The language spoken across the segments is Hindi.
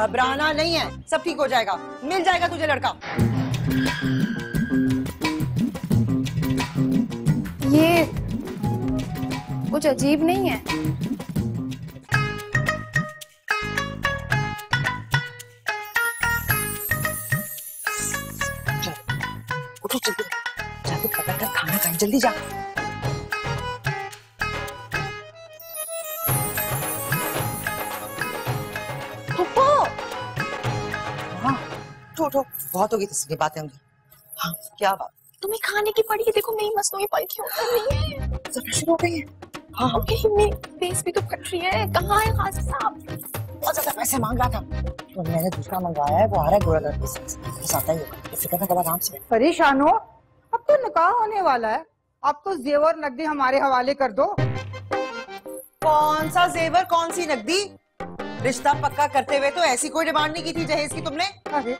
घबराना नहीं है। सब ठीक हो जाएगा। मिल जाएगा तुझे लड़का। ये कुछ अजीब नहीं है। उठो जल्दी जाके पकड़ कर खाना खाए। जल्दी जा। बहुत होगी तस्वीर बातें होंगी। हाँ क्या बात। तुम्हें खाने की पड़ी है देखो मेरी मस्तों की पलकी उतर रही है सब शुरू हो गई है हाँ हाँ कहीं मेरी फेस भी तो फट रही है। कहाँ है खासा साहब? बहुत ज़्यादा पैसे मांग रहा था। तो मैंने दूसरा मंगवाया है वो आ रहा है गोरा लड़के से बस आता ही होगा। फ़िक्र ना करो आराम से। परेशान हो अब तो निकाह होने वाला है। अब तो जेवर नकदी हमारे हवाले कर दो। कौन सा जेवर कौन सी नकदी रिश्ता पक्का करते हुए तो ऐसी कोई डिमांड नहीं की थी जहेज की तुमने? अरे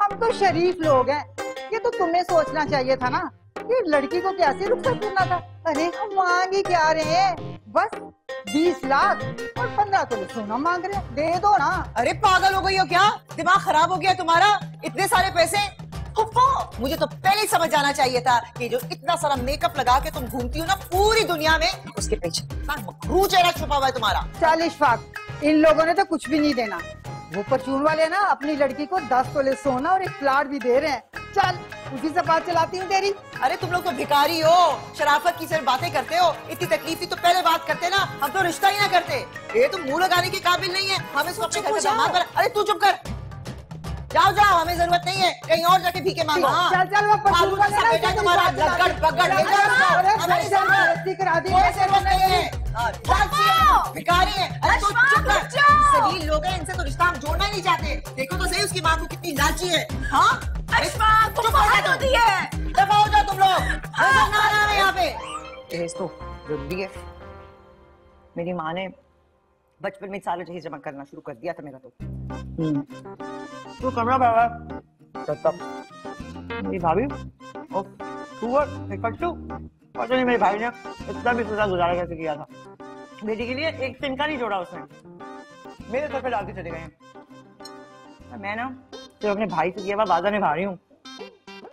हम तो शरीफ लोग हैं। ये तो तुम्हें सोचना चाहिए था ना कि लड़की को कैसे रुखसत करना था। अरे हम मांग ही क्या रहे हैं? बस बीस लाख और पंद्रह तोले सोना मांग रहे हैं। दे दो ना। अरे पागल हो गई हो क्या? दिमाग खराब हो गया तुम्हारा? इतने सारे पैसे मुझे तो पहले समझ जाना चाहिए था कि जो इतना सारा मेकअप लगा के तुम घूमती हो ना पूरी दुनिया में उसके पीछे मकरू चेहरा छुपा हुआ है तुम्हारा। चल इशफाक इन लोगों ने तो कुछ भी नहीं देना। वो परचून वाले ना अपनी लड़की को दस तोले सोना और एक प्लाट भी दे रहे हैं। चल उसी से बात चलाती हूँ तेरी। अरे तुम लोग तो भिखारी हो शराफत की सिर्फ़ बातें करते हो। इतनी तकलीफ़ तो पहले बात करते ना हम तो रिश्ता ही ना करते। ये तो मुँह लगाने के काबिल नहीं है हम बना अरे तू चुप कर। जाओ जाओ हमें ज़रूरत नहीं है। कहीं और जाके भीखे मांगो हाँ। चल चल वो परचून फालतू का वाले बेटा तुम्हारा लगड़ ले जाओ चल, अरे हमारी ज़रूरत करा दी कोई ज़रूरत नहीं है। हाँ, है, भिखारी है। अरे तू चुप कर सभी लोग हैं इनसे तो रिश्ता हम जोड़ना ही नहीं चाहते। देखो तो सही उसकी माँ को कितनी लालची है। हाँ? चुप हो जा तुम दफ़ा हो जाओ तुम लोग। ना यहाँ पे। तो ज़रूरी है। मेरी माँ ने बचपन में सारे जहेज जमा करना शुरू कर दिया था मेरा तो। तू बाबा तब तब मेरी भाभी? और तू और कट्टू पता नहीं मेरे भाई ने इतना भी सजा गुजारा कैसे किया था? बेटी के लिए एक तिनका नहीं जोड़ा उसने। मेरे सर पे डाल के चले गए हैं। मैं ना तो अपने भाई से किया हुआ वादा निभा रही हूँ।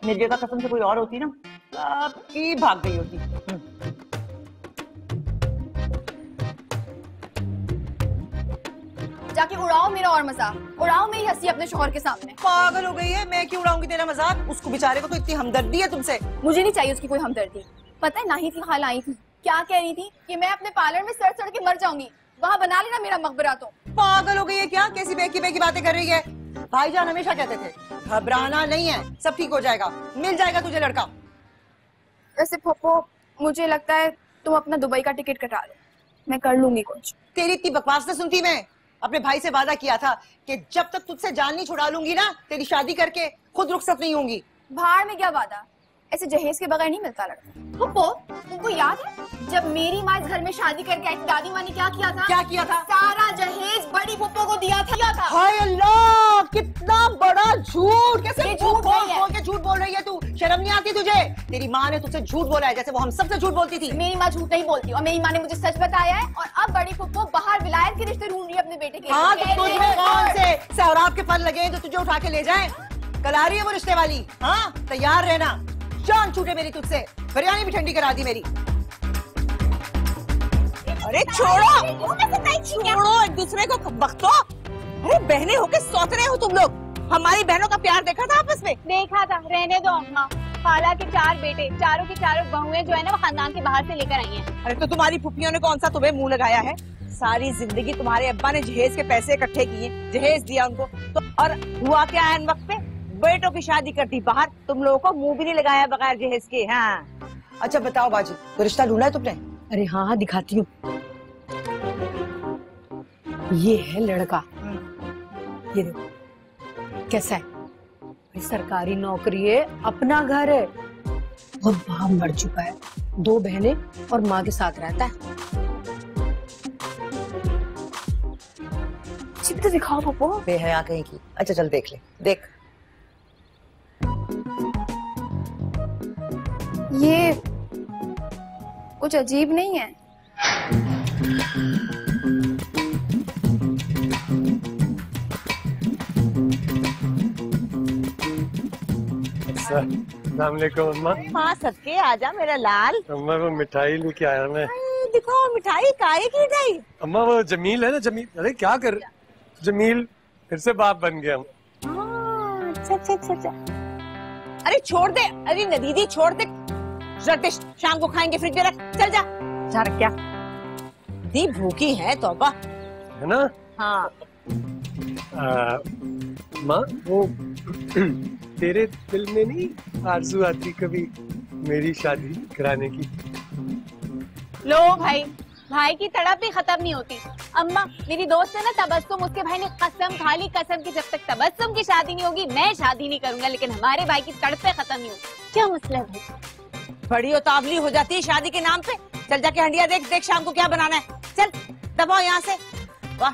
मेरी जगह कसम से कोई और होती ना आपकी भाग गई होती। जाके उड़ाओ मेरा और मज़ाक उड़ाओ मेरी हँसी अपने शोहर के सामने। पागल हो गई है मैं क्यों उड़ाऊँगी तेरा मज़ाक? उसको बेचारे को तो इतनी हमदर्दी है तुमसे। मुझे नहीं चाहिए उसकी कोई हमदर्दी। पता है नाही थी खाल आई थी। क्या कह रही थी कि मैं अपने पार्लर में सड़ सड़ के मर जाऊँगी? वहाँ बना लेना मेरा मकबरा तो। पागल हो गई है क्या? कैसी बेकी बेकी बातें कर रही है? भाईजान हमेशा कहते थे घबराना नहीं है सब ठीक हो जाएगा। मिल जाएगा तुझे लड़का। वैसे पप्पो मुझे लगता है तुम अपना दुबई का टिकट कटा लो मैं कर लूँगी कुछ। तेरी इतनी बकवास न सुनती मैं। अपने भाई से वादा किया था कि जब तक तुझसे जान नहीं छुड़ा लूँगी ना, तेरी शादी करके खुद रुखसत नहीं होंगी। बाहर में क्या वादा? ऐसे जहेज के बगैर नहीं मिलता लड़का। पप्पो तुमको याद है जब मेरी माँ इस घर में शादी करके आई दादी माँ ने क्या किया था? क्या किया था? सारा जहेज बड़ी पप्पो को दिया था। क्या था हाय अल्लाह कितना बड़ा झूठ। कैसे झूठ बोल है। बोल के झूठ बोल रही है तू? शर्म नहीं आती तुझे? तेरी माँ ने तुझसे झूठ बोला है जैसे वो हम सबसे झूठ बोलती थी। मेरी माँ झूठ नहीं बोलती और मेरी माँ ने मुझे सच बताया है और अब बड़ी पप्पो बाहर विलायत के रिश्ते ढूंढ रही है अपने बेटे के। हाँ तो है, कौन से सौराब के फल लगे तो तुझे उठा के ले जाए? कल आ रही है वो रिश्ते वाली। हाँ तैयार रहना। जान छूटे मेरी तुझसे। बिरयानी भी ठंडी करा दी मेरी। अरे छोड़ो। छोड़ो एक दूसरे को बख्तो। अरे बहने होके सौतरे हो तुम लोग। हमारी बहनों का प्यार देखा था आपस में? देखा था रहने दो अम्मा। खाला के चार बेटे चारों की चारों बहुएँ जो है ना वो खानदान के बाहर से लेकर आई हैं। अरे तो तुम्हारी फुफियों ने कौन सा तुम्हें मुँह लगाया है? सारी ज़िंदगी तुम्हारे अब्बा ने जहेज के पैसे इकट्ठे किए जहेज दिया उनको। तो और हुआ क्या है इन वक्त पे? बेटों की शादी कर दी बाहर तुम लोगों को मुँह भी नहीं लगाया बगैर जहेज के हाँ। अच्छा बताओ बाजी तो रिश्ता ढूंढा है तुमने? अरे हाँ हाँ दिखाती हूँ। ये है लड़का। ये देखो कैसा है? सरकारी नौकरी है अपना घर है। और बाप मर चुका है। दो बहनें और माँ के साथ रहता है। तो दिखाओ पप्पो। बेहया कहीं की। अच्छा चल देख ले। देख। ये कुछ अजीब नहीं है? हाँ माँ सबके आजा मेरा लाल। अम्मा वो मिठाई लेके आया मैं। देखो मिठाई काहे की मिठाई। अम्मा वो जमील है ना जमील। अरे क्या कर जमील फिर से बाप बन गया। हम अच्छा अच्छा अच्छा। अरे छोड़ दे अरे नदीदी छोड़ दे। रख दे शाम को खाएँगे फ्रिज में? रख चल जा। जा रख क्या? दी भूखी है तौबा है ना? हाँ। माँ वो तेरे दिल में नहीं आरज़ू आती कभी मेरी शादी कराने की? लो भाई भाई की तड़प भी खत्म नहीं होती। अम्मा मेरी दोस्त है ना तबस्सुम उसके भाई ने कसम खा ली कसम की जब तक तबस्सुम की शादी नहीं होगी मैं शादी नहीं करूँगा लेकिन हमारे भाई की तड़पे खत्म नहीं होती। क्या मसला है भाई? बड़ी उतावली हो जाती है शादी के नाम पे। चल जाके हंडिया देख देख शाम को क्या बनाना है। चल, दबाओ यहाँ से। वाह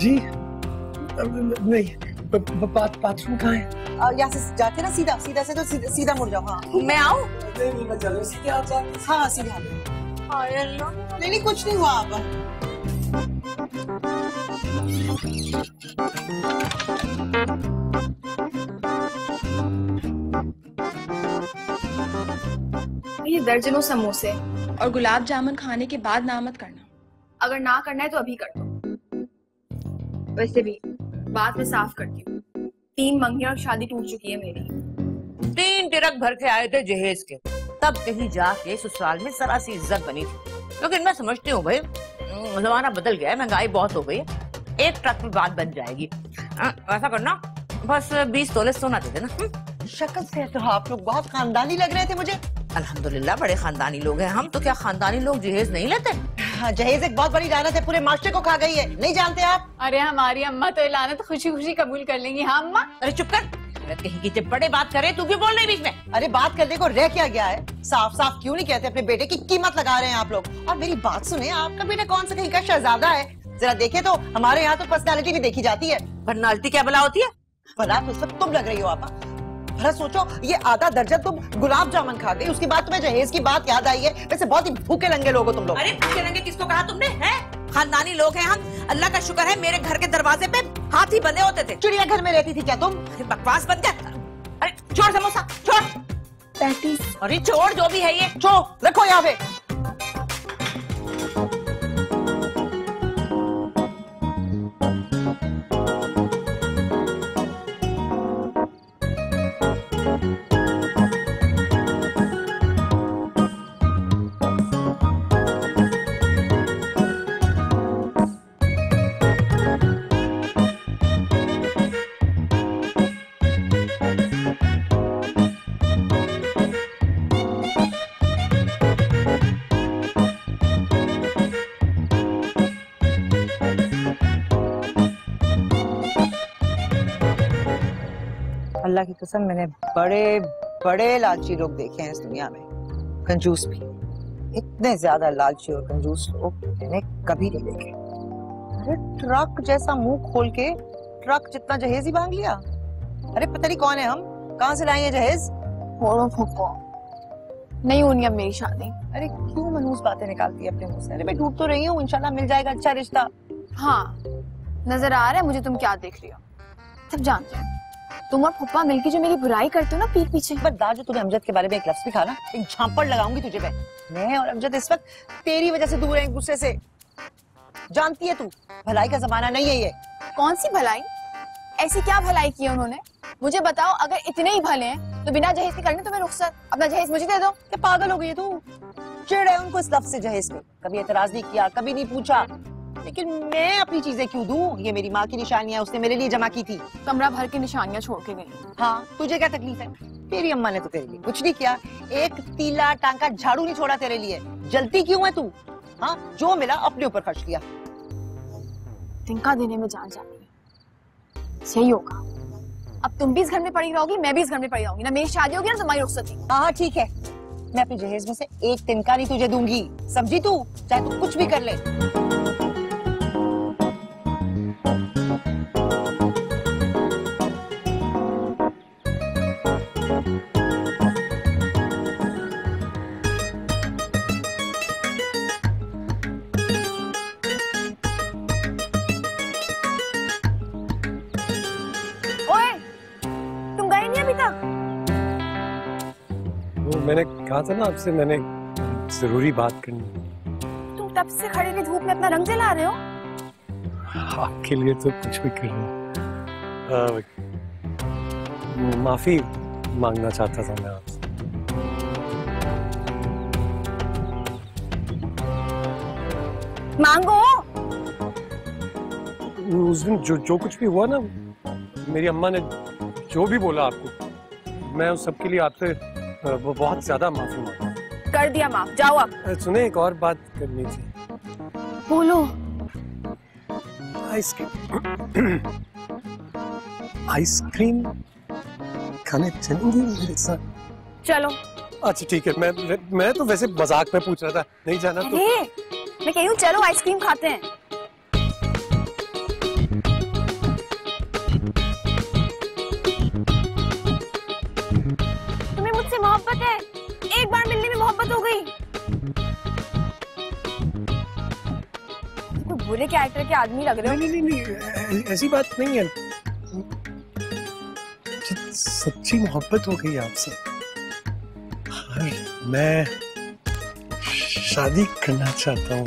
जी। नहीं बाथरूम कहाँ है? यहाँ से जाते ना सीधा सीधा से तो सीधा, सीधा मुड़ जाओ हाँ। मैं आऊँ? हाँ सीधा नहीं नहीं कुछ नहीं हुआ आप ये दर्जनों समोसे। और गुलाब जामुन खाने के बाद ना मत करना। अगर ना करना है तो अभी कर दो। वैसे भी बात मैं साफ़ करती हूँ। तीन मंगियाँ और शादी टूट चुकी है मेरी। तीन टिरक भर के आए थे जहेज के। तब कहीं जाके ससुराल में जरा सी इज़्ज़त बनी थी। लेकिन मैं समझती हूँ भाई हम्म, जमाना बदल गया है महँगाई बहुत हो गई है। एक ट्रक में बात बन जाएगी। हाँ, ऐसा करना। बस बीस तोले सोना दे देना। हम्म? शक्ल से तो आप लोग बहुत खानदानी लग रहे थे मुझे। अल्हम्दुलिल्लाह बड़े खानदानी लोग हैं। हम तो क्या खानदानी लोग जहेज नहीं लेते? हाँ, जहेज एक बहुत बड़ी लानत है पूरे मास्टर को खा गई है। नहीं जानते आप? अरे हमारी अम्मा तो लाना तो खुशी खुशी कबूल कर लेंगी हाँ अम्मा? अरे चुप कर। कहीं की जब बड़े बात करे तू क्यों बोल रही बीच में? अरे बात करने को रह क्या गया है? साफ़ साफ़ क्यों नहीं कहते अपने बेटे की कीमत लगा रहे हैं आप लोग? और मेरी बात सुने आपका बेटा कौन सा कहीं का शहजादा है? जरा देखे तो हमारे यहाँ तो पर्सनालिटी भी देखी जाती है। पर्सनालिटी क्या भला होती है? भला तो सब तुम लग रही हो आपा। भला सोचो ये आधा दर्जन तुम गुलाब जामुन खा गई उसके बाद तुम्हें जहेज की बात याद आई है। वैसे बहुत ही भूखे लंगे लोग हो तुम लोग। अरे भूखे लंगे किसको कहा तुमने है? खानदानी लोग हैं हम। अल्लाह का शुक्र है मेरे घर के दरवाजे पे हाथी बंधे होते थे। चिड़िया घर में रहती थी क्या तुम? अरे बकवास बन गया। अरे छोड़ समोसा छोड़। पैंतीस अरे छोड़ जो भी है ये छोड़ रखो यहाँ पे। अल्लाह की कसम मैंने बड़े बड़े लालची लोग देखे हैं इस दुनिया में। कंजूस भी। इतने ज़्यादा लालची और कंजूस लोग मैंने कभी नहीं देखे। अरे ट्रक जैसा मुँह खोल के ट्रक जितना जहेज ही मांग लिया। अरे पता नहीं कौन है हम? कहाँ से लाए हैं जहेज? नहीं होनी अब मेरी शादी। अरे क्यों मनूस बातें निकालती है अपने मुँह से? अरे मैं ढूंढ तो रही हूँ इंशाल्लाह मिल जाएगा अच्छा रिश्ता। हाँ नज़र आ रहा है मुझे तुम क्या देख रही हो? सब जानते हैं तुम और पप्पा मिलके जो मेरी बुराई करते हो ना पीठ पीछे। खबरदार जो तूने अमजद के बारे में एक लफ्ज भी कहा ना एक झांपड़ लगाऊँगी तुझे मैं। मैं और अमजद इस वक्त तेरी वजह से दूर हैं एक दूसरे से। जानती है तू भलाई का जमाना नहीं है ये। कौन सी भलाई? ऐसी क्या भलाई की है उन्होंने? मुझे बताओ अगर इतने ही भले हैं तो बिना जहेज के करने तुम्हें रुखसत। अपना जहेज मुझे दे दो। पागल हो गई तू। चिड़ है उनको इस लफ्ज से जहेज में। कभी एतराज़ नहीं किया कभी नहीं पूछा। लेकिन मैं अपनी चीज़ें क्यों दूँ? ये मेरी माँ की निशानियाँ उसने मेरे लिए जमा की थी। कमरा भर के निशानियाँ छोड़ के गई। हाँ तुझे क्या तकलीफ़ है? तेरी अम्मा ने तो तेरे लिए कुछ नहीं किया। एक तीला टांका झाड़ू नहीं छोड़ा तेरे लिए। जलती क्यों है तू? हाँ जो मिला अपने ऊपर खर्च किया। तिनका देने में जान जाती है। सही होगा। अब तुम भी इस घर में पड़ी रहोगी मैं भी इस घर में पड़ी रहूँगी। ना मेरी शादी होगी ना तुम्हारी रुखसती हाँ हाँ ठीक है। मैं अपने जहेज में से एक तिनका नहीं तुझे दूँगी। समझी तू? चाहे तू कुछ भी कर ले। कहा था ना आपसे मैंने ज़रूरी बात करनी तुम तब से खड़े हुए धूप में अपना रंग जला रहे हो? आपके लिए तो कुछ भी कर रहा हूँ। माफ़ी मांगना चाहता था मैं आपसे। मांगो! उस दिन जो जो कुछ भी हुआ ना मेरी अम्मा ने जो भी बोला आपको मैं उस सब के लिए आपसे वो बहुत ज़्यादा माफ़ी माँगता कर दिया माफ़ जाओ अब। सुने एक और बात करनी थी। बोलो। आइसक्रीम आइसक्रीम खाने चलेंगी मेरे साथ? चलो। अच्छा ठीक है मैं मैं तो वैसे मज़ाक में पूछ रहा था नहीं जाना तो। मैं कह रही हूँ चलो आइसक्रीम खाते हैं। कैरेक्टर के आदमी लग रहे हो? नहीं नहीं नहीं ऐसी बात नहीं है। सच्ची मोहब्बत हो गई आपसे। मैं शादी करना चाहता हूँ।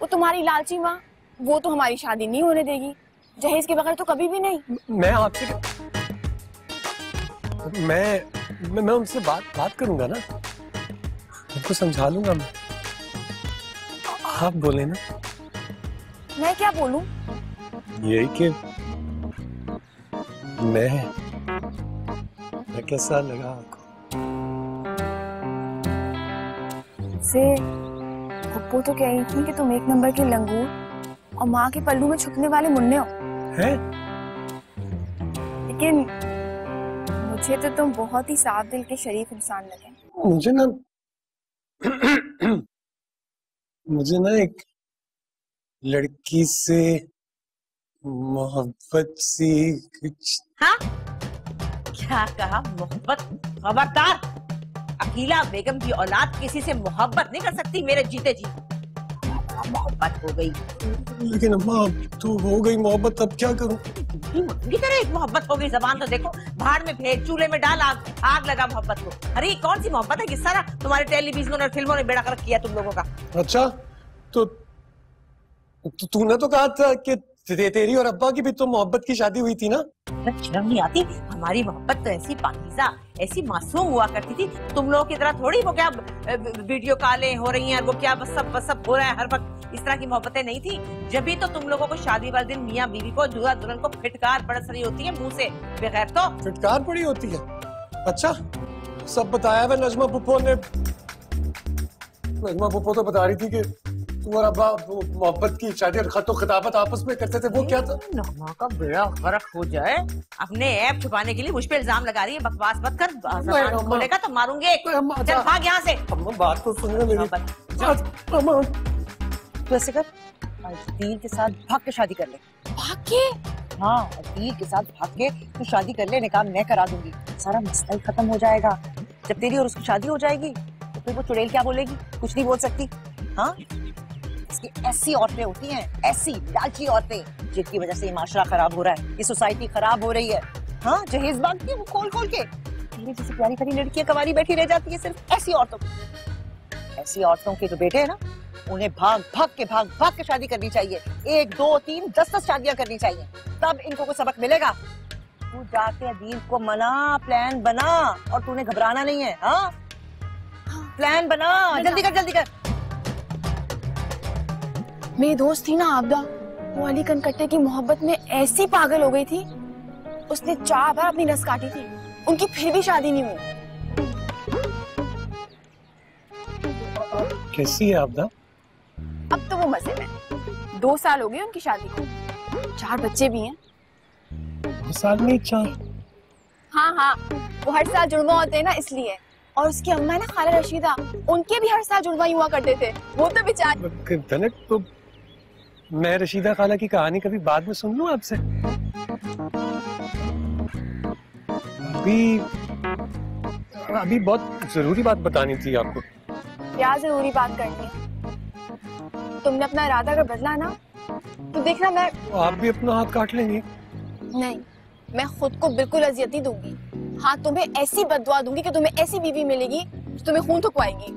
वो तुम्हारी लालची माँ वो तो हमारी शादी नहीं होने देगी। जहेज के बगैर तो कभी भी नहीं। मैं आपसे मैं मैं, मैं उनसे बात बात करूँगा ना? उनको समझा लूँगा मैं। आप बोले ना। मैं क्या बोलूँ? यही कि मैं मैं कैसा लगा आपको? से पप्पू तो कह रही थी कि तुम एक नंबर के लंगूर और माँ के पल्लू में छुपने वाले मुन्ने हो। है? लेकिन मुझे तो तुम बहुत ही साफ़ दिल के शरीफ इंसान लगे। मुझे ना मुझे ना एक लड़की से मोहब्बत सी कुछ हाँ? क्या कहा? मोहब्बत? खबरदार? अकीला बेगम की औलाद किसी से मोहब्बत नहीं कर सकती मेरे जीते जी। मोहब्बत हो गई। लेकिन अम्मा अब तो हो गई मोहब्बत अब क्या करूँ? की तरह एक मोहब्बत हो गई जबान तो देखो भाड़ में फेंक चूल्हे में डाल आग आग लगा मोहब्बत को। अरे कौन सी मोहब्बत है? कि सारा तुम्हारे टेलीविज़न और फ़िल्मों ने बेड़ा कर किया तुम लोगों का। अच्छा तो तो तूने तो कहा था कि ते, तेरी और अब्बा की भी तो मोहब्बत की शादी हुई थी ना? शर्म नहीं आती। हमारी मोहब्बत तो ऐसी पाकिजा ऐसी मासूम हुआ करती थी। तुम लोगों की तरह थोड़ी वो क्या वीडियो कॉलें हो रही हैं वो क्या बस सब बस सब हो रहा है हर वक्त इस तरह की मोहब्बतें नहीं थी। जब भी तो तुम लोगों को शादी वाले दिन मियाँ बीवी को दूल्हा दुल्हन को फिटकार बरस रही होती है मुँह से बगैर तो। फिटकार पड़ी होती है? अच्छा सब बताया हुआ नजमा पुप्पो ने। नजमा पुप्पो तो बता रही थी कि तू और अब्बा वो मोहब्बत की शादी और खतो खिताबत आपस में करते थे वो क्या था? नगमा का बेड़ा गर्क हो जाए। अपने ऐप छुपाने के लिए मुझ पे इल्ज़ाम लगा रही है बकवास मत कर। खोलेगा तो मारूँगे। चल भाग यहाँ से। बात तो सुन मेरी। तू ऐसे कर अदील के साथ भाग के शादी कर ले। भाग के? हाँ अदील के साथ भाग के तू शादी कर ले निकाह मैं करा दूँगी। सारा मसला ही खत्म हो जाएगा। जब तेरी और उसकी शादी हो जाएगी तो फिर वो चुड़ैल क्या बोलेगी? कुछ नहीं बोल सकती। हाँ? ऐसी औरतें होती हैं ऐसी लालची औरतें जिनकी वजह से ये माशरा खराब हो रहा है ये सोसाइटी खराब हो रही है। हाँ जहेज बाग की खोल खोल के। मेरी जैसी प्यारी प्यारी लड़कियाँ कवारी बैठी रह जाती है सिर्फ़ ऐसी औरतों की ऐसी औरतों के जो बेटे हैं ना उन्हें भाग भाग के भाग भाग के शादी करनी चाहिए। एक दो तीन दस दस शादियाँ करनी चाहिए। तब इनको कोई सबक मिलेगा। तू जाके अदील को मना प्लान बना और तूने घबराना नहीं है हाँ? प्लान बना। जल्दी कर जल्दी कर। मेरी दोस्त थी ना आपदा। वो अली कनकट्टे की मोहब्बत में ऐसी पागल हो गई थी। उसने चार बार अपनी नस काटी थी। उनकी फिर भी शादी नहीं हुई। कैसी है आपदा? अब तो वो मज़े में दो साल हो गए उनकी शादी को। चार बच्चे भी हैं। दो साल में चार? हाँ हाँ। वो हर साल जुड़वा होते हैं ना इसलिए। और उसकी अम्मा ना खाला रशीदा उनके भी हर साल जुड़वा ही हुआ करते थे। वो तो बेचारे तो मैं रशीदा खाला की कहानी कभी बाद में सुन लू आपसे? अभी अभी बहुत ज़रूरी बात बतानी थी आपको। क्या ज़रूरी बात करनी है? तुमने अपना इरादा अगर बदला ना तो देखना मैं आप भी अपना हाथ काट लेंगे। नहीं मैं खुद को बिल्कुल अजियत नहीं दूँगी। हाँ तुम्हें ऐसी बदवा दूँगी कि तुम्हें ऐसी बीवी मिलेगी जो तुम्हें खून थकवाएगी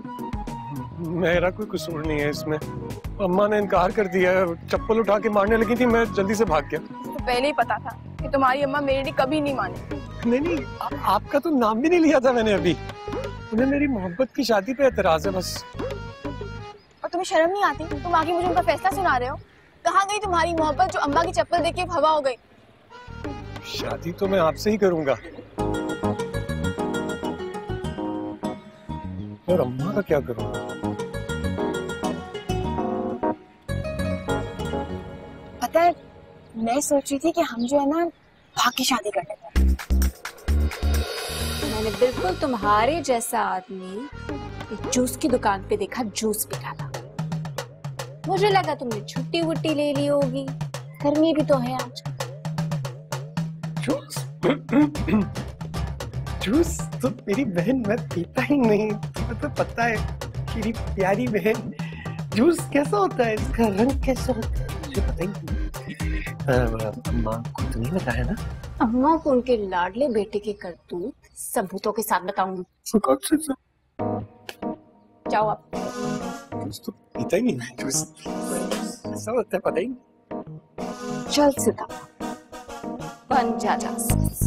मेरा कोई कसूर नहीं है इसमें। अम्मा ने इनकार कर दिया है चप्पल उठा के मारने लगी थी मैं जल्दी से भाग गया। तो पहले ही पता था कि तुम्हारी अम्मा मेरे लिए कभी नहीं माने। नहीं नहीं आ, आपका तो नाम भी नहीं लिया था मैंने अभी। उन्हें मेरी मोहब्बत की शादी पे एतराज़ है बस। और तुम्हें शर्म नहीं आती? तुम आगे मुझे उनका फैसला सुना रहे हो? कहाँ गई तुम्हारी मोहब्बत जो अम्मा की चप्पल देख के हवा हो गई? शादी तो मैं आपसे ही करूँगा। और अम्मा का क्या करूँगा मैं सोच रही थी कि हम जो है ना भाग की शादी कर लेते हैं। मैंने बिल्कुल तुम्हारे जैसा आदमी एक जूस की दुकान पे देखा जूस पिला था। मुझे लगा तुमने छुट्टी वुट्टी ले ली होगी। गर्मी भी तो है आज। जूस? जूस तो मेरी बहन मैं पीता ही नहीं। तुम्हें तो पता है मेरी प्यारी बहन जूस कैसा होता है इसका रंग कैसा होता है? मुझे पता ही नहीं। हाँ, अम्मा को तो नहीं बताया ना? अम्मा को उनके लाडले बेटे के करतूत सबूतों के साथ बताऊँगी. जाओ आप। तो पीता ही नहीं ऐसा होता है पता ही चल सीता बन जा जासूस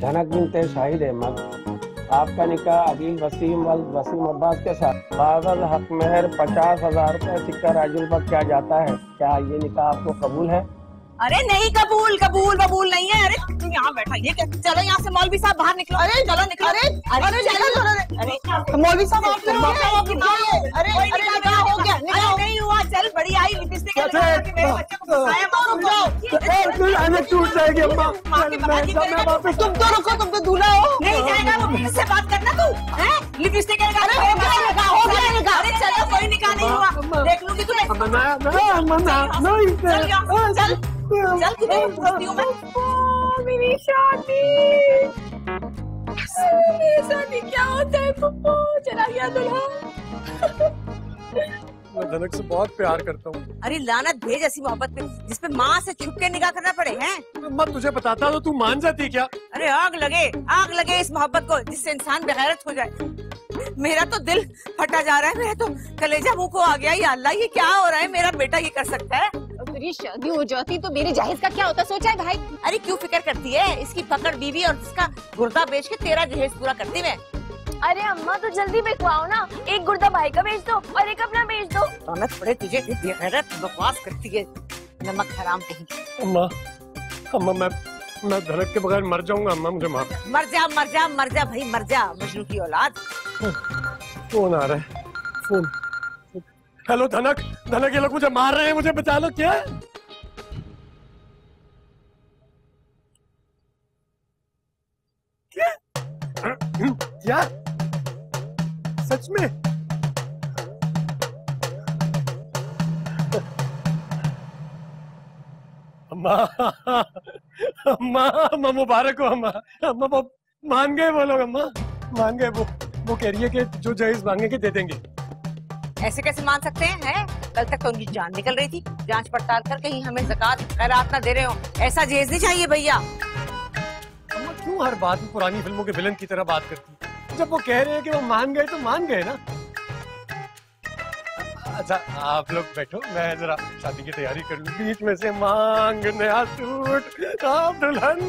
धनक बिनते शाहिद अहमद आपका निकाह अदील वसीम वल वसीम अब्बास के साथ। बादल हक मेहर पचास हज़ार रुपये सिक्का राजुल पर किया जाता है? क्या ये निकाह आपको कबूल है? अरे नहीं कबूल कबूल कबूल नहीं है। अरे तुम यहाँ बैठा ये चलो यहाँ से मौलवी साहब बाहर निकलो। अरे चलो निकलो। अरे अरे चलो चलो। अरे मौलवी साहब आप लोग अरे अरे हो गया नहीं हुआ चल बड़ी आई लिपस्टिक मेरे बच्चे को फंसाया तो रुक जाओ टूट जाएगी अम्मा। माँ के पता नहीं तुम तो रुको तुम तो दूल्हा हो। नहीं जाएगा वो किससे बात करना तू हैं? लिपस्टिक अरे चलो कोई निकाह नहीं हुआ। देख लूँगी तुम्हें मना ना मना नहीं चल। चल। चल पूछती हूँ मैं मेरी शादी मेरी शादी क्या होता है पप्पू चला गया दुल्हा मैं धनक से बहुत प्यार करता हूँ। अरे लानत भेज ऐसी मोहब्बत में जिसपे माँ से छुप के निगाह करना पड़े हैं? अम्मा तुझे बताता तो तू मान जाती क्या? अरे आग लगे आग लगे इस मोहब्बत को जिससे इंसान बेगैरत हो जाए। मेरा तो दिल फटा जा रहा है मेरा तो कलेजा मुँह को आ गया ये अल्लाह ये क्या हो रहा है? मेरा बेटा ये कर सकता है? मेरी शादी हो जाती तो मेरे जहेज का क्या होता सोचा है भाई? अरे क्यों फ़िक्र करती है? इसकी पकड़ बीवी और इसका गुर्दा बेच के तेरा जहेज पूरा करती मैं अरे अम्मा तो जल्दी बिकवाओ ना। एक गुर्दा भाई का बेच दो और एक अपना बेच दो। रौनक पड़े तुझे बकवास करती है। नमक हराम कहीं। अम्मा अम्मा मैं मैं धड़क के बगैर मर जाऊँगा अम्मा मुझे माफ़। मर जा मर जा मर जा भाई मर जा मजनू की औलाद। फ़ोन आ रहा है फ़ोन। हेलो धनक धनक, ये लोग मुझे मार रहे हैं, मुझे बचा लो, क्या? क्या? क्या? सच में? अम्मा अम्मा मुबारक हो, अम्मा। अम्मा मान गए वो लोग, अम्मा। मान गए, वो वो कह रही है कि जो जहेज मांगेंगे, दे देंगे। ऐसे कैसे मान सकते हैं हैं? कल तक तो उनकी जान निकल रही थी। जाँच पड़ताल कर कहीं हमें जक़ात, खैरात ना दे रहे हो। ऐसा जहेज नहीं चाहिए भैया। क्यों हर बात में पुरानी फ़िल्मों के विलन की तरह बात करती जब वो कह रहे हैं कि वो मान गए तो मान गए ना। अच्छा आप लोग बैठो, मैं जरा शादी की तैयारी कर लूँ बीच में से मांग नया सूट आप दुल्हन।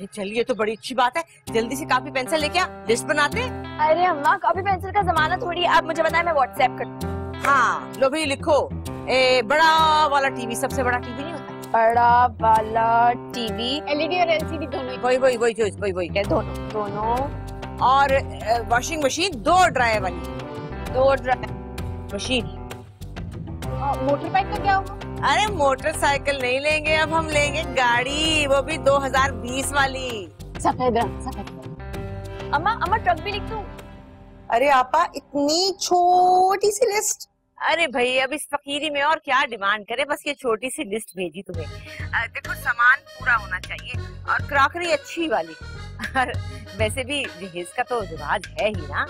अरे चलिए तो बड़ी अच्छी बात है। जल्दी से कापी पेंसिल लेके आ लिस्ट बनाते अरे अम्मा कॉपी पेंसिल का जमाना थोड़ी है, आप मुझे बताए मैं व्हाट्सएप कर हाँ लो भाई लिखो। ए बड़ा वाला टीवी सबसे बड़ा टीवी नहीं होता? बड़ा वाला टीवी। एलईडी और एलसीडी दोनों वही वही वही जो वही वही है, दोनों? दोनों। और वॉशिंग मशीन दो ड्रायर वाली। दो ड्राइव मशीन। मोटर बाइक का क्या होगा? अरे मोटरसाइकिल नहीं लेंगे अब हम लेंगे गाड़ी वो भी 2020 वाली। सफ़ेद रंग सफ़ेद अम्मा अम्मा ट्रक भी लिख दूँ? अरे आपा इतनी छोटी सी लिस्ट अरे भाई अब इस फकीरी में और क्या डिमांड करे? बस ये छोटी सी लिस्ट भेजी तुम्हें। देखो सामान पूरा होना चाहिए और क्रॉकरी अच्छी वाली। और वैसे भी दहेज का तो रिवाज है ही ना।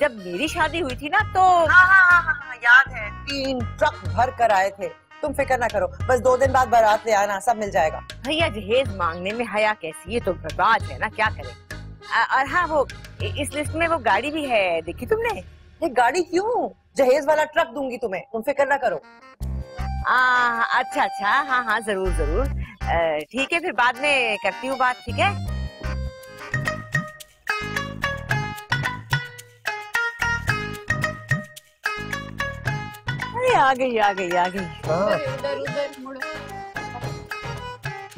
जब मेरी शादी हुई थी ना तो हाँ हाँ हाँ हाँ हाँ, याद है तीन ट्रक भर कर आए थे। तुम फ़िक्र ना करो। बस दो दिन बाद बारात ले आना सब मिल जाएगा। भैया जहेज मांगने में हया कैसी ये तो रिवाज है ना क्या करें? और हाँ वो इस लिस्ट में वो गाड़ी भी है देखी तुमने? ये गाड़ी क्यों? जहेज वाला ट्रक दूँगी तुम्हें तुम फ़िक्र ना करो। आ, अच्छा अच्छा हाँ हाँ ज़रूर ज़रूर। ठीक है फिर बाद में करती हूँ बात ठीक है? अरे आ गई आ गई आ गई। हाँ। उधर उधर मुड़ो।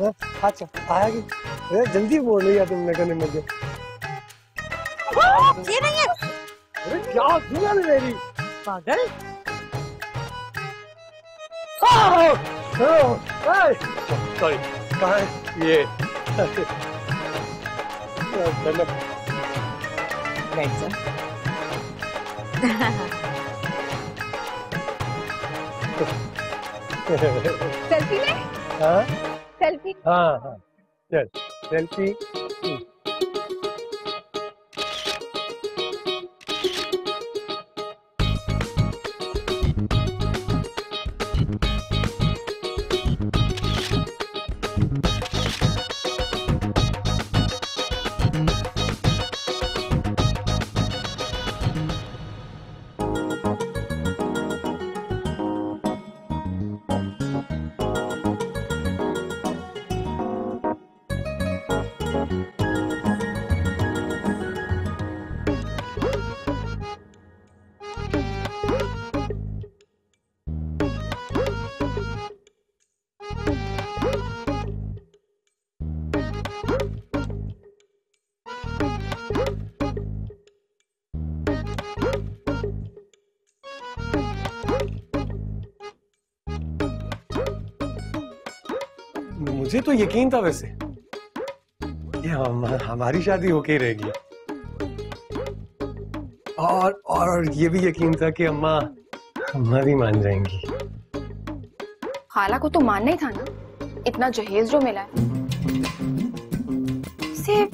हाँ, अच्छा आया कि? अरे जल्दी बोल लिया तुमने कहने मुझे। ये नहीं है। अरे क्या किया मेरी? पागल। सॉरी कहाँ है? ये मतलब सेल्फी ले? हाँ। सेल्फी हाँ हाँ। चल सेल्फी मुझे तो यकीन था वैसे। ये हम, हमारी शादी होके ही रहेगी। और और ये भी यकीन था कि अम्मा अम्मा भी मान जाएँगी। खाला को तो मानना ही था ना। इतना जहेज जो मिला है। से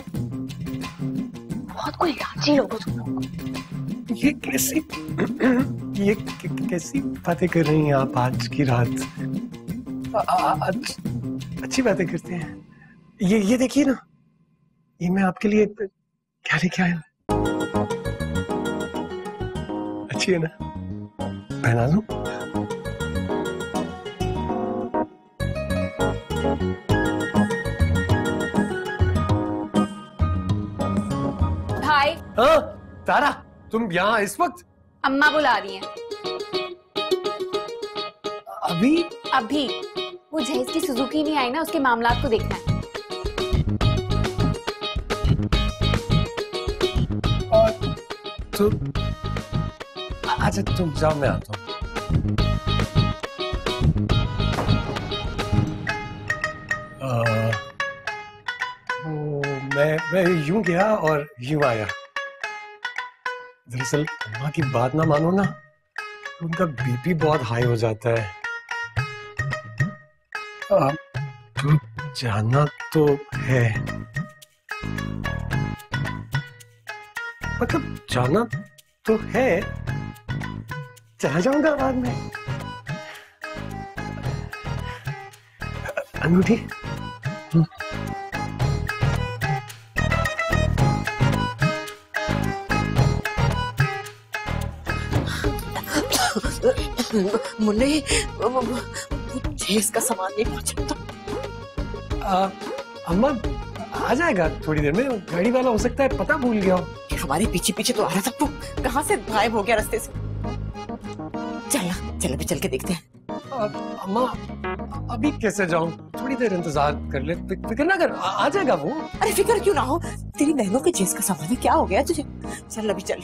बहुत कोई लालची लोग हो तुम लोग ये कैसी ये कैसी बातें कर रही हैं आप आज की रात? आ- आ- आज अच्छी बातें करते हैं। ये ये देखिए ना। ये मैं आपके लिए क्या लेके आया? हूँ अच्छी है ना? पहना लूँ? भाई। हाँ तारा तुम यहाँ इस वक्त? अम्मा बुला रही हैं। अभी? अभी। वो जहेज की सुजुकी नहीं आई ना, उसके मामला को देखना है। तो अच्छा तुम जाओ, मैं आता हूँ। मैं मैं यूँ गया और यूँ आया। दरअसल अम्मा की बात ना मानो ना, उनका बीपी बहुत हाई हो जाता है। आ, तो जाना तो है मतलब जाना तो है चला जाऊँगा बाद में अंगूठी मुन्ने वो का सामान नहीं पहुँचा तो। अम्मा आ जाएगा थोड़ी देर में गाड़ी वाला हो सकता है पता भूल गया हो। हमारे पीछे पीछे तो आ रहा था तू। कहाँ से गायब हो गया रास्ते से? चल चल अभी चल के देखते हैं। अम्मा अभी कैसे जाऊँ? थोड़ी देर इंतज़ार कर ले। फ़िक्र ना कर आ, आ जाएगा वो। अरे फ़िक्र क्यों ना हो? तेरी बहनों के जहेज का सामान है क्या हो गया तुझे? चल अभी चल।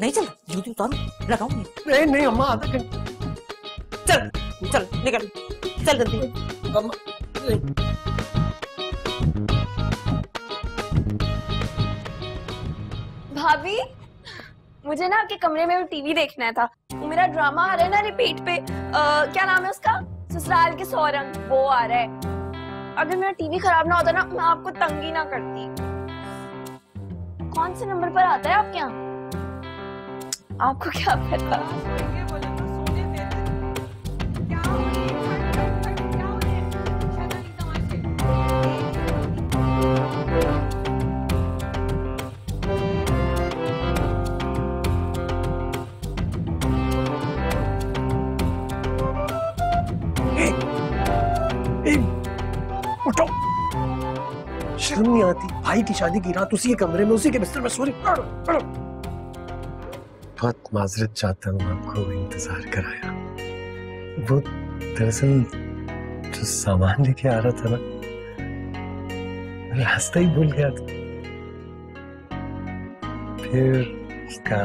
नहीं चल जल्दी उतारो लगाऊँ नहीं नहीं नहीं अम्मा आधा घंटा चल चल निकल चल जल्दी अम्मा भाभी मुझे ना आपके कमरे में टीवी देखना था। वो मेरा ड्रामा आ रहा है ना रिपीट पे। आ, क्या नाम है उसका? ससुराल के सौरंग वो आ रहा है। अगर मेरा टीवी खराब ना होता ना मैं आपको तंगी ना करती। कौन से नंबर पर आता है आपके यहाँ? आपको क्या पता? उठो। शर्म नहीं आती। भाई की शादी की रात उसी के कमरे में, उसी के बिस्तर में सो रही माजरत चाहता हूँ आपको इंतज़ार कराया। वो दरअसल जो सामान लेके आ रहा था ना, रास्ता ही भूल गया था। फिर उसका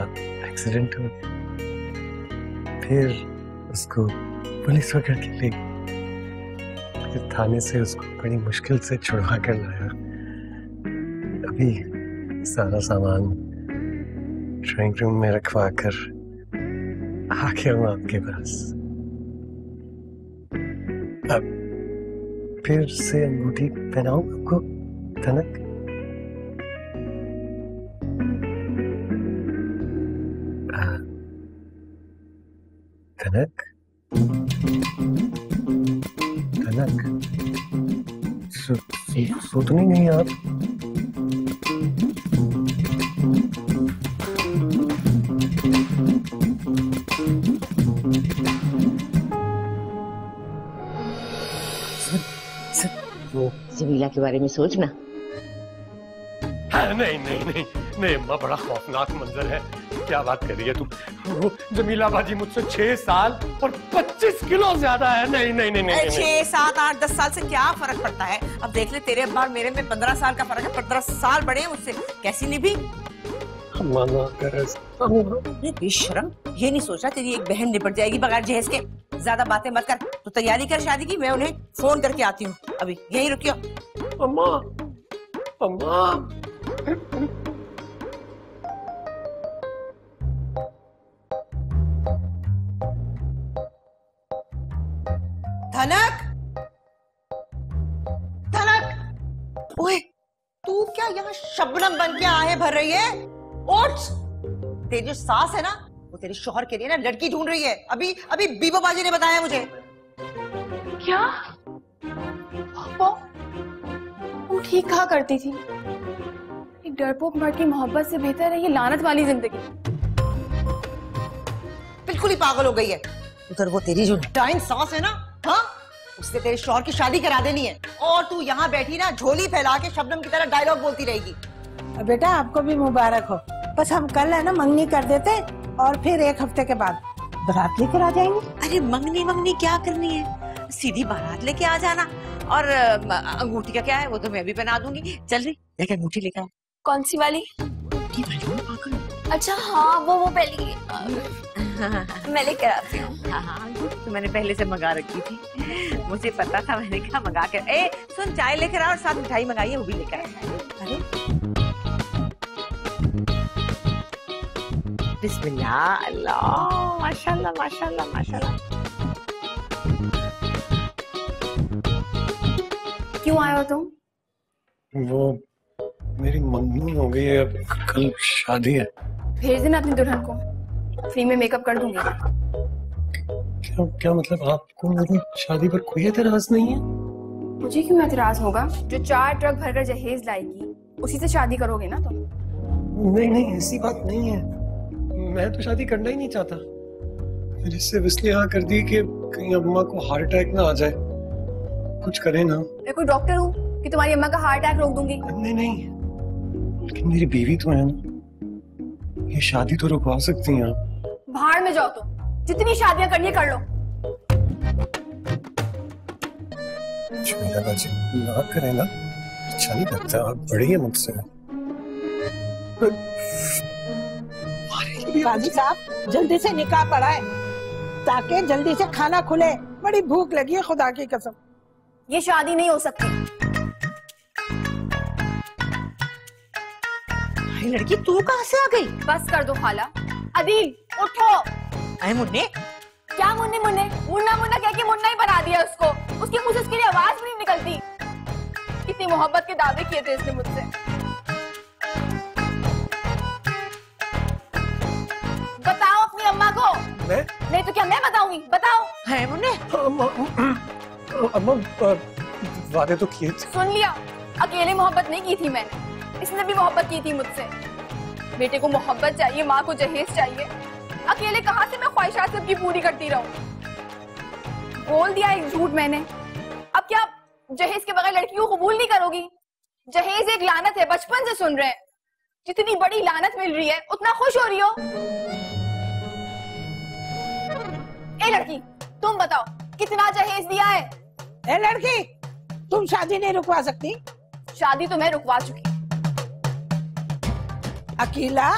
एक्सीडेंट हो गया। फिर उसको पुलिस पकड़ के ले फिर थाने से उसको बड़ी मुश्किल से छुड़वा कर लाया। अभी सारा सामान ड्राइंग रूम में रखवा कर आ गया हूँ आपके पास। अब फिर से अंगूठी पहनाऊं आपको तनक तनक कनक? सो, नहीं आप? के बारे में सोचना। हाँ, नहीं नहीं नहीं नहीं अम्मा बड़ा खौफनाक मंजर है। क्या बात कर रही है तुम जमीला बाजी मुझसे छह साल और पच्चीस किलो ज़्यादा है। नहीं नहीं नहीं नहीं। छह सात आठ दस साल से क्या फ़र्क पड़ता है? अब देख ले तेरे अब्बा मेरे में पंद्रह साल का फ़र्क है। पंद्रह साल बड़े हैं मुझसे। कैसी निभी? बेशरम ये नहीं सोचा तेरी एक बहन निपट जाएगी बगैर जहेज के। ज़्यादा बातें मत कर। तो तैयारी कर शादी की मैं उन्हें फ़ोन करके आती हूँ। अभी यही रुकियो। अम्मा अम्मा। धनक! धनक! ओए तू क्या यहाँ शबनम बन के आहे भर रही है? ओट्स तेरी जो सास है ना वो तेरे शोहर के लिए ना लड़की ढूंढ रही है। अभी अभी बीबो बाजी ने बताया मुझे। क्या? वो ठीक कहा करती थी? एक डरपोक मर्द की मोहब्बत से बेहतर है ये लानत वाली ज़िंदगी। बिल्कुल ही पागल हो गई है। उधर वो तेरी जो डाइन सास है ना हाँ? उससे तेरे शौहर की शादी करा देनी है। और तू यहाँ बैठी ना, झोली फैला के शबनम की तरह डायलॉग बोलती रहेगी। बेटा, आपको भी मुबारक हो। बस हम कल है ना, मंगनी कर देते और फिर एक हफ़्ते के बाद बारात लेकर आ जाएँगे। अरे मंगनी मंगनी, क्या करनी है? सीधी बारात लेके आ जाना। और अंगूठी का क्या है? वो तो मैं भी पहना दूँगी। चल रही लेके अंगूठी लेकर। कौन सी वाली। अच्छा हाँ वो वो पहली। मैं लेकर आती हूँ। हाँ हाँ तो मैंने पहले से मंगा रखी थी। मुझे पता था मैंने कहा मंगा कर ए सुन चाय लेकर आ और साथ मिठाई मंगाई है वो भी लेकर अरे। बिस्मिल्लाह अल्लाह माशाल्लाह माशाल्लाह माशाल्लाह। क्यों आए हो तुम? वो मेरी मंगनी हो गई है कल शादी है। भेज देना अपनी दुल्हन को। फ्री में मेकअप कर दूँगी। क्या क्या मतलब आपको मेरी शादी पर कोई एतराज़ नहीं है? मुझे क्यों एतराज़ होगा? जो चार ट्रक भरकर जहेज लाएगी उसी से शादी करोगे ना तुम? नहीं नहीं ऐसी बात नहीं है। मैं तो शादी करना ही नहीं चाहता। मैंने सिर्फ़ इसलिए हाँ कर दी कि कहीं अम्मा को हार्ट अटैक ना आ जाए। कुछ करे ना। मैं कोई डॉक्टर हूँ कि तुम्हारी अम्मा का हार्ट अटैक रोक दूँगी? नहीं नहीं लेकिन मेरी बीवी तो है ना। ये शादी तो रुकवा सकती हैं आप। बाहर में जाओ तुम। जितनी शादियाँ करनी है कर लो। ना करें ना। अच्छा नहीं लगता आप बड़ी है मुझसे। काजी साहब जल्दी से निकाह पढ़ाए ताकि जल्दी से खाना खुले। बड़ी भूख लगी है खुदा की कसम। ये शादी नहीं हो सकती। भाई लड़की तू कहाँ से आ गई? बस कर दो खाला। अदील उठो। अरे मुन्ने। क्या मुन्ने मुन्ने? मुन्ना मुन्ना कह के मुन्ना ही बना दिया उसको। उसके मुँह से उसके लिए आवाज़ भी नहीं निकलती। कितनी मोहब्बत के दावे किए थे इसने मुझसे। बताओ अपनी अम्मा को। मैं? नहीं तो क्या मैं बताऊँगी? बताओ। है मुन्ने। अम्मा वादे तो किए थे। सुन लिया। अकेले मोहब्बत नहीं की थी मैंने। इसने भी मोहब्बत की थी मुझसे। बेटे को मोहब्बत चाहिए, माँ को जहेज चाहिए। अकेले कहाँ से मैं ख्वाहिशात सबकी पूरी करती रहूँ? बोल दिया एक झूठ मैंने। अब क्या जहेज के बगैर लड़की को कबूल नहीं करोगी? जहेज एक लानत है, बचपन से सुन रहे हैं। जितनी बड़ी लानत मिल रही है, उतना खुश हो रही हो। ए लड़की, तुम बताओ, कितना जहेज दिया है? ए लड़की तुम शादी नहीं रुकवा सकती? शादी तो मैं रुकवा चुकी अकेला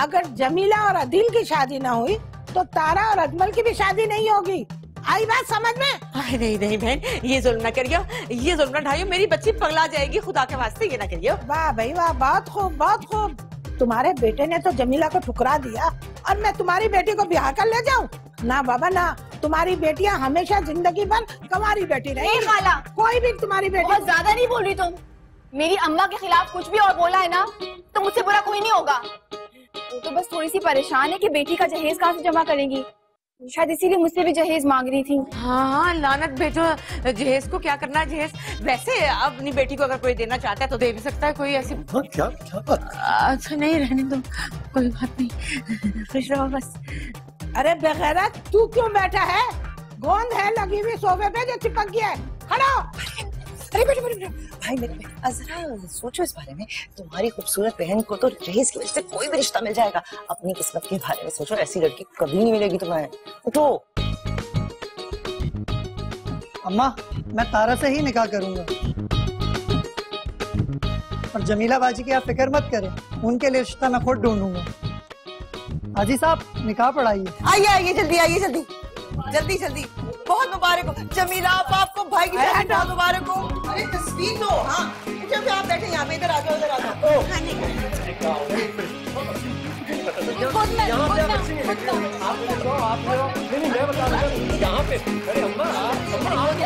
अगर जमीला और अदिल की शादी ना हुई तो तारा और अजमल की भी शादी नहीं होगी। आई बात समझ में? अरे नहीं नहीं बहन ये जुल्म ना करियो ये जुल्म ना ढाइयो मेरी बच्ची पगला जाएगी खुदा के वास्ते ये ना करियो। वाह भाई वाह बहुत खूब बहुत खूब। तुम्हारे बेटे ने तो जमीला को ठुकरा दिया और मैं तुम्हारी बेटी को ब्याह कर ले जाऊँ? ना बाबा ना। तुम्हारी बेटियाँ हमेशा ज़िंदगी भर कमारी बेटी ए रही खाला कोई भी तुम्हारी बेटी बहुत ज़्यादा नहीं बोल रही तुम। मेरी अम्मा के खिलाफ कुछ भी और बोला है ना तो मुझसे बुरा कोई नहीं होगा। वो तो बस थोड़ी सी परेशान है कि बेटी का जहेज कहाँ से जमा करेंगी। शायद इसीलिए मुझसे भी जहेज मांग रही थी। हाँ हाँ लानत भेजो। जहेज को क्या करना है जहेज? वैसे अब अपनी बेटी को अगर कोई देना चाहता है तो दे भी सकता है कोई ऐसी हाँ क्या क्या बात? अच्छा नहीं रहने दो। कोई बात नहीं। खुश रहो बस। अरे बेगैरत तू क्यों बैठा है? गोंद है लगी हुई सोफे पे जो चिपक गया है। खड़ा! अरे बेटे बेटे बेटे भाई मेरे जरा सोचो इस बारे में। तुम्हारी खूबसूरत बहन को तो जहेज की वजह से कोई भी रिश्ता मिल जाएगा। अपनी किस्मत के बारे में सोचो ऐसी लड़की कभी नहीं मिलेगी तुम्हें। उठो! अम्मा मैं तारा से ही निकाह करूँगा। और जमीला बाजी की आप फ़िक्र मत करें। उनके लिए रिश्ता मैं खुद ढूंढूँगा। हाजी साहब निकाह पढ़ाइए आइए आइए जल्दी आइए जल्दी। जल्दी जल्दी। बहुत मुबारक हो। जमीला आप आपको भाई की बहुत मुबारक हो। अरे तस्वीर दो हाँ जब आप बैठे यहाँ पे। इधर आ जाओ इधर आ जाओ। हाँ, नहीं। यहाँ पे। अरे अम्मा अम्मा आओ।